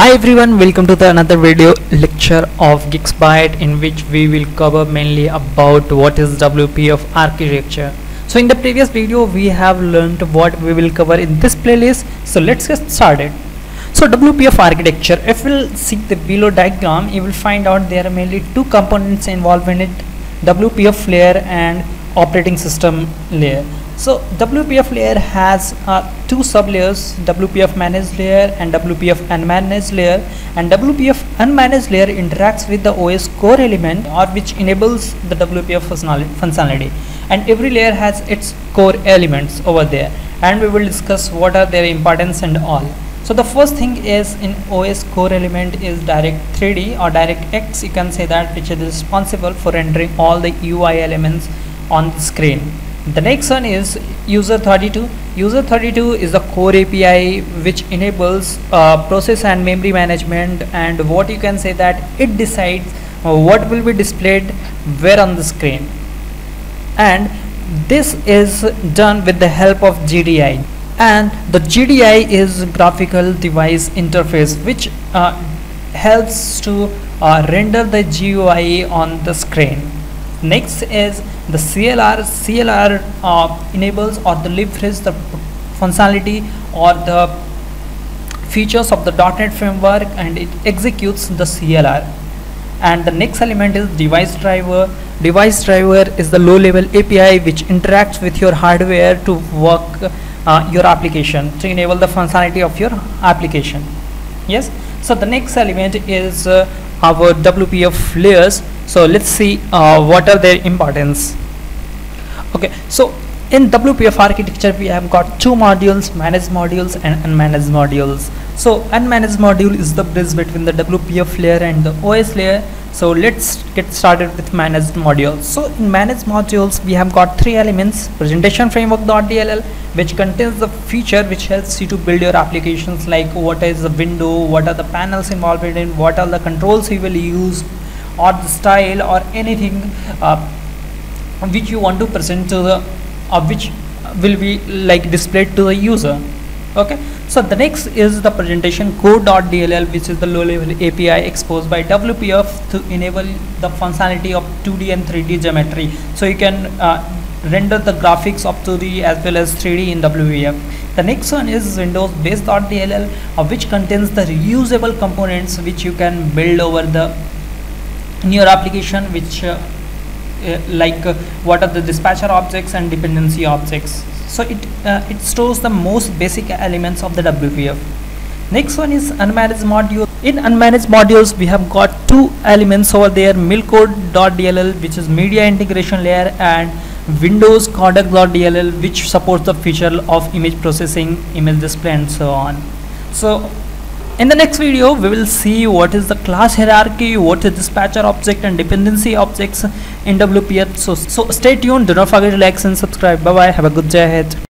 Hi everyone, welcome to the another video lecture of Geeksbyte in which we will cover mainly about what is WPF architecture. So in the previous video we have learned what we will cover in this playlist. So let's get started. So WPF architecture, if we'll see the below diagram, you will find out there are mainly two components involved in it, WPF layer and operating system layer so WPF layer has uh, two sub layers WPF managed layer and WPF unmanaged layer. And WPF unmanaged layer interacts with the OS core element or which enables the WPF functionality. And every layer has its core elements over there. And we will discuss what are their importance and all. So the first thing is in OS core element is direct 3D or direct X. You can say that which is responsible for rendering all the UI elements on the screen the next one is user 32 user 32 is the core api which enables uh, process and memory management and what you can say that it decides uh, what will be displayed where on the screen. And this is done with the help of GDI and the GDI is graphical device interface which uh, helps to uh, render the GUI on the screen next is the CLR CLR uh, enables or the leverages the functionality or the features of the .NET framework and it executes the CLR and the next element is device driver. Device driver is the low level API which interacts with your hardware to work uh, your application to enable the functionality of your application. Yes? So the next element is uh, our WPF layers so let's see uh, what are their importance? Okay so in WPF architecture we have got two modules managed modules and unmanaged modules. So unmanaged module is the bridge between the WPF layer and the OS layer. So let's get started with managed modules. So in managed modules we have got three elements presentation framework.dll which contains the feature which helps you to build your applications like what is the window what are the panels involved in what are the controls you will use or the style or anything uh, which you want to present to the uh, which will be like displayed to the user. Okay? So the next is the presentation core.dll which is the low level api exposed by wpf to enable the functionality of 2d and 3d geometry. So you can uh, render the graphics of 2d as well as 3d in wpf the next one is windows base.dll uh, which contains the reusable components which you can build over the your application which uh, uh, like uh, what are the dispatcher objects and dependency objects. So it uh, it stores the most basic elements of the WPF next one is unmanaged module. In unmanaged modules we have got two elements over there milcore.dll which is media integration layer and windows codec.dll which supports the feature of image processing image display and so on. So in the next video we will see what is the class hierarchy what is dispatcher object and dependency objects in WPF so, so stay tuned. Do not forget to like and subscribe. Bye bye have a good day ahead